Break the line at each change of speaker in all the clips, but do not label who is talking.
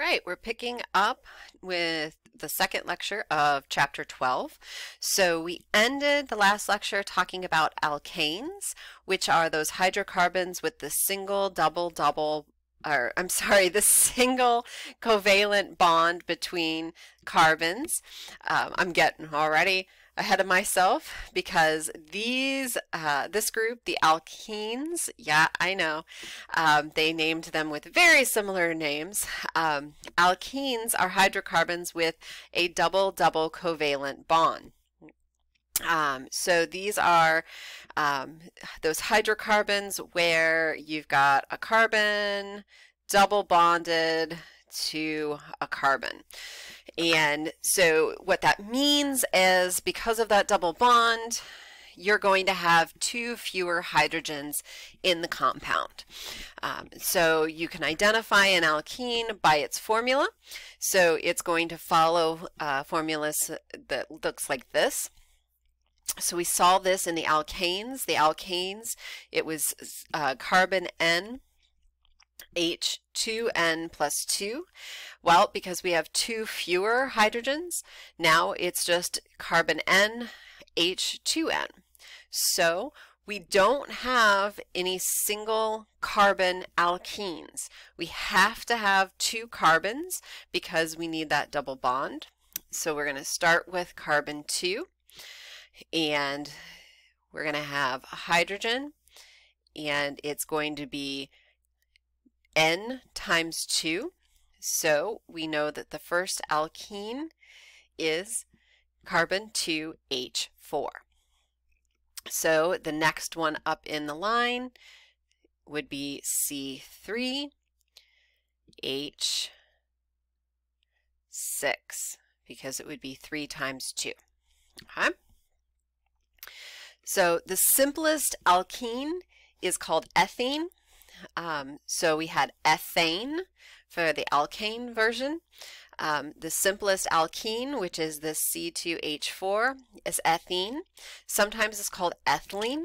Right, we're picking up with the second lecture of chapter 12. So we ended the last lecture talking about alkanes, which are those hydrocarbons with the single, double, double, or I'm sorry, the single covalent bond between carbons. Um, I'm getting already ahead of myself because these uh, this group the alkenes yeah I know um, they named them with very similar names um, alkenes are hydrocarbons with a double double covalent bond um, so these are um, those hydrocarbons where you've got a carbon double bonded to a carbon. And so what that means is because of that double bond, you're going to have two fewer hydrogens in the compound. Um, so you can identify an alkene by its formula. So it's going to follow uh, formulas that looks like this. So we saw this in the alkanes. The alkanes, it was uh, carbon N H2N plus 2? Well, because we have two fewer hydrogens, now it's just carbon N, H2N. So we don't have any single carbon alkenes. We have to have two carbons because we need that double bond. So we're going to start with carbon 2 and we're going to have a hydrogen and it's going to be N times 2. So we know that the first alkene is carbon 2H4. So the next one up in the line would be C3H6 because it would be 3 times 2. Okay? So the simplest alkene is called ethene um, so we had ethane for the alkane version. Um, the simplest alkene, which is the C2H4, is ethene. Sometimes it's called ethylene.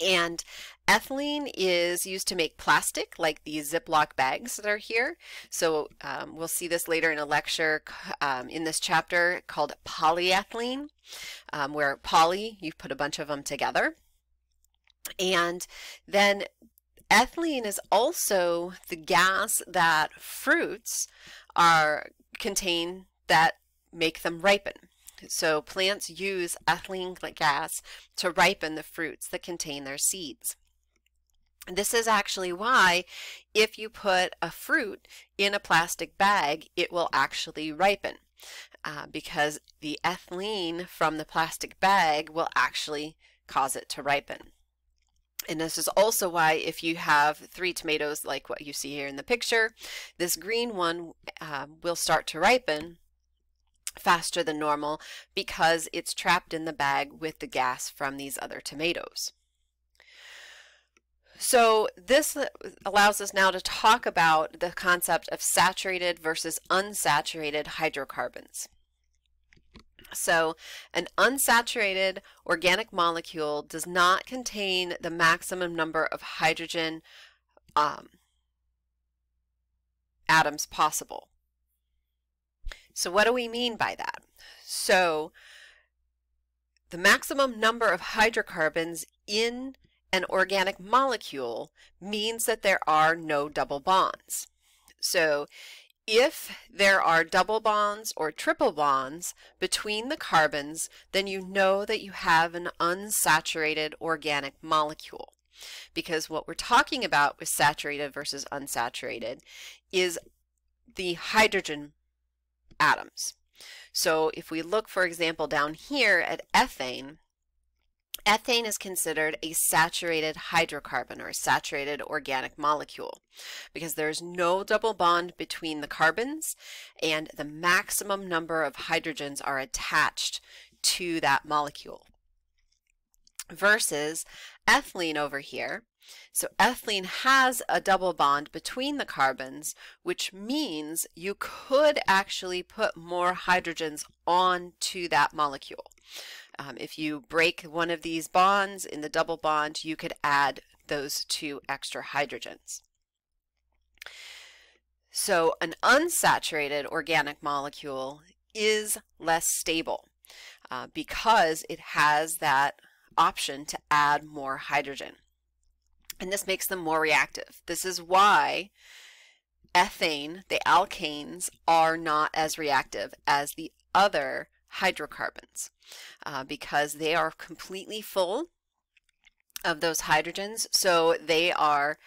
And ethylene is used to make plastic, like these Ziploc bags that are here. So um, we'll see this later in a lecture um, in this chapter called polyethylene, um, where poly, you put a bunch of them together. And then Ethylene is also the gas that fruits are contain that make them ripen. So plants use ethylene gas to ripen the fruits that contain their seeds. This is actually why if you put a fruit in a plastic bag, it will actually ripen uh, because the ethylene from the plastic bag will actually cause it to ripen. And this is also why if you have three tomatoes like what you see here in the picture, this green one uh, will start to ripen faster than normal because it's trapped in the bag with the gas from these other tomatoes. So this allows us now to talk about the concept of saturated versus unsaturated hydrocarbons. So an unsaturated organic molecule does not contain the maximum number of hydrogen um, atoms possible. So what do we mean by that? So the maximum number of hydrocarbons in an organic molecule means that there are no double bonds. So if there are double bonds or triple bonds between the carbons, then you know that you have an unsaturated organic molecule. Because what we're talking about with saturated versus unsaturated is the hydrogen atoms. So if we look, for example, down here at ethane, Ethane is considered a saturated hydrocarbon or saturated organic molecule because there's no double bond between the carbons and the maximum number of hydrogens are attached to that molecule. Versus ethylene over here. So ethylene has a double bond between the carbons, which means you could actually put more hydrogens onto that molecule. Um, if you break one of these bonds in the double bond, you could add those two extra hydrogens. So an unsaturated organic molecule is less stable uh, because it has that option to add more hydrogen. And this makes them more reactive. This is why ethane, the alkanes, are not as reactive as the other hydrocarbons uh, because they are completely full of those hydrogens, so they are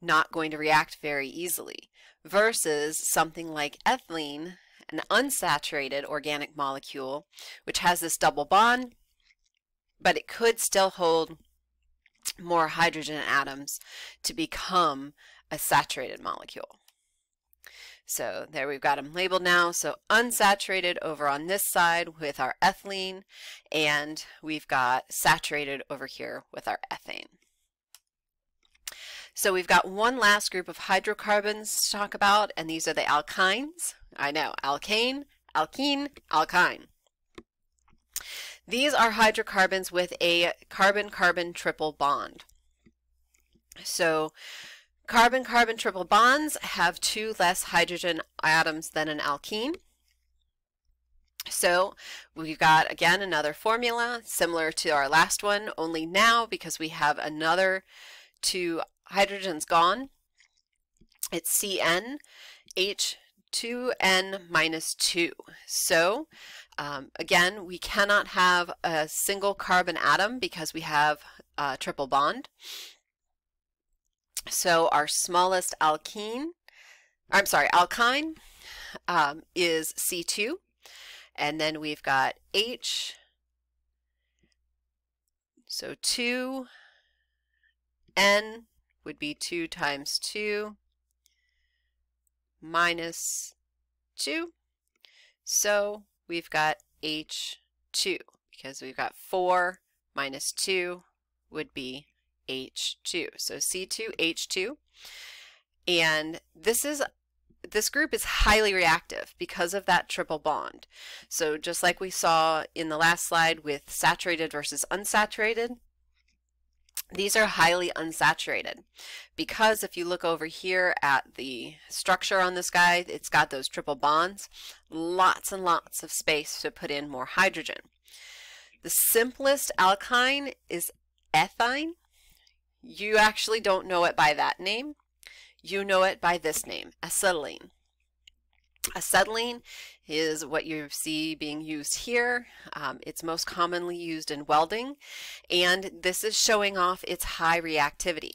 not going to react very easily versus something like ethylene, an unsaturated organic molecule, which has this double bond, but it could still hold more hydrogen atoms to become a saturated molecule. So there we've got them labeled now. So unsaturated over on this side with our ethylene, and we've got saturated over here with our ethane. So we've got one last group of hydrocarbons to talk about, and these are the alkynes. I know, alkane, alkene, alkyne. These are hydrocarbons with a carbon-carbon triple bond. So Carbon-carbon triple bonds have two less hydrogen atoms than an alkene. So we've got, again, another formula similar to our last one, only now because we have another two hydrogens gone, it's CN H2N minus 2. So um, again, we cannot have a single carbon atom because we have a triple bond. So our smallest alkene, I'm sorry, alkyne um, is C2. And then we've got H, so 2, N would be 2 times 2 minus 2. So we've got H2 because we've got 4 minus 2 would be H2. So C2H2. And this is this group is highly reactive because of that triple bond. So just like we saw in the last slide with saturated versus unsaturated, these are highly unsaturated because if you look over here at the structure on this guy, it's got those triple bonds, lots and lots of space to put in more hydrogen. The simplest alkyne is ethyne, you actually don't know it by that name. You know it by this name, acetylene. Acetylene is what you see being used here. Um, it's most commonly used in welding, and this is showing off its high reactivity.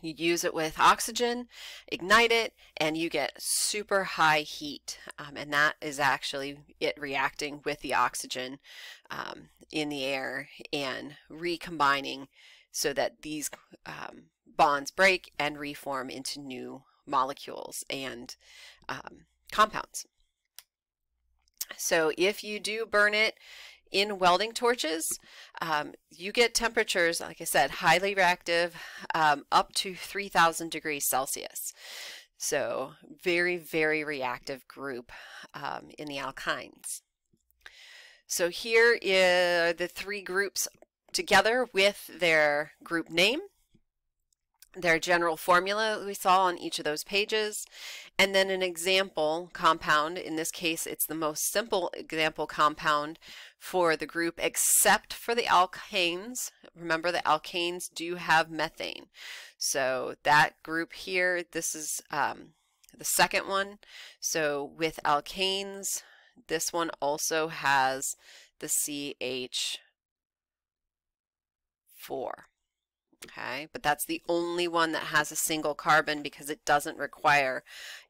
You use it with oxygen, ignite it, and you get super high heat. Um, and that is actually it reacting with the oxygen um, in the air and recombining so that these um, bonds break and reform into new molecules and um, compounds. So if you do burn it in welding torches, um, you get temperatures, like I said, highly reactive, um, up to 3000 degrees Celsius. So very, very reactive group um, in the alkynes. So here are the three groups together with their group name, their general formula we saw on each of those pages, and then an example compound. In this case, it's the most simple example compound for the group except for the alkanes. Remember the alkanes do have methane. So that group here, this is um, the second one. So with alkanes, this one also has the CH 4. Okay, but that's the only one that has a single carbon because it doesn't require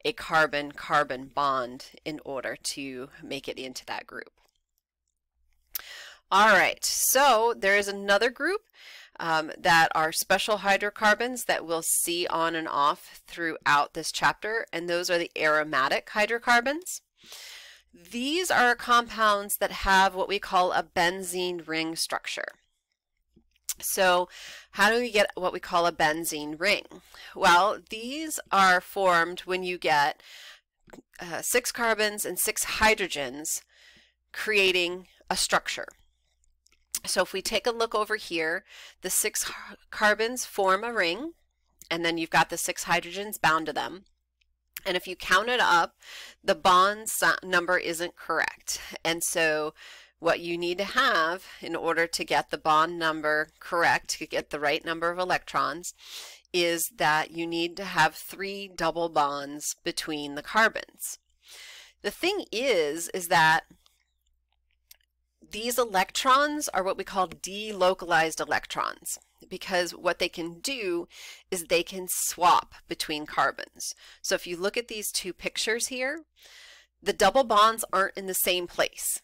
a carbon-carbon bond in order to make it into that group. All right, so there is another group um, that are special hydrocarbons that we'll see on and off throughout this chapter, and those are the aromatic hydrocarbons. These are compounds that have what we call a benzene ring structure. So how do we get what we call a benzene ring? Well, these are formed when you get uh, six carbons and six hydrogens creating a structure. So if we take a look over here, the six carbons form a ring, and then you've got the six hydrogens bound to them. And if you count it up, the bond number isn't correct. And so what you need to have in order to get the bond number correct, to get the right number of electrons, is that you need to have three double bonds between the carbons. The thing is, is that these electrons are what we call delocalized electrons because what they can do is they can swap between carbons. So if you look at these two pictures here, the double bonds aren't in the same place.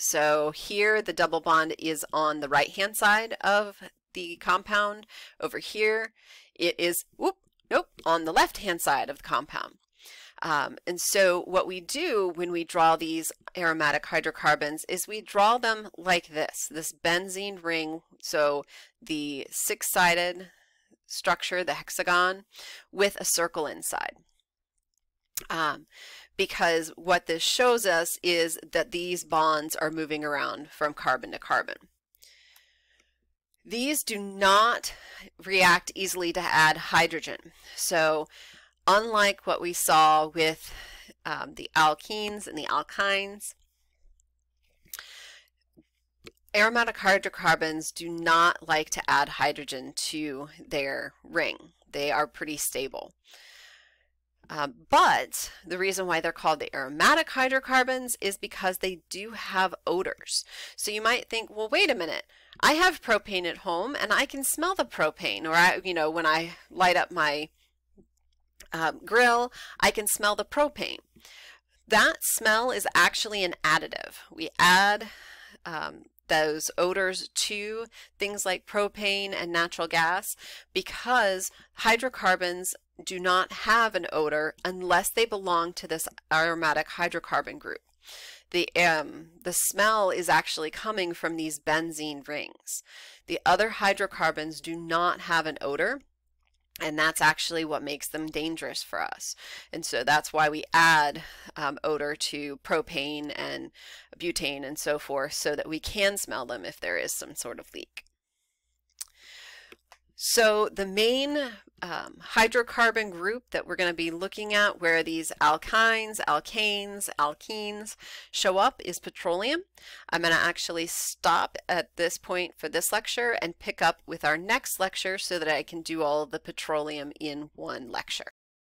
So here the double bond is on the right hand side of the compound. Over here it is, whoop, nope, on the left hand side of the compound. Um, and so what we do when we draw these aromatic hydrocarbons is we draw them like this, this benzene ring. So the six-sided structure, the hexagon, with a circle inside. Um, because what this shows us is that these bonds are moving around from carbon to carbon. These do not react easily to add hydrogen. So unlike what we saw with um, the alkenes and the alkynes, aromatic hydrocarbons do not like to add hydrogen to their ring. They are pretty stable. Um, but the reason why they're called the aromatic hydrocarbons is because they do have odors. So you might think, well, wait a minute. I have propane at home and I can smell the propane or I, you know, when I light up my um, grill, I can smell the propane. That smell is actually an additive. We add um, those odors to things like propane and natural gas because hydrocarbons do not have an odor unless they belong to this aromatic hydrocarbon group. The, um, the smell is actually coming from these benzene rings. The other hydrocarbons do not have an odor and that's actually what makes them dangerous for us. And so that's why we add um, odor to propane and butane and so forth so that we can smell them if there is some sort of leak. So the main um, hydrocarbon group that we're going to be looking at where these alkynes, alkanes, alkenes show up is petroleum. I'm going to actually stop at this point for this lecture and pick up with our next lecture so that I can do all the petroleum in one lecture.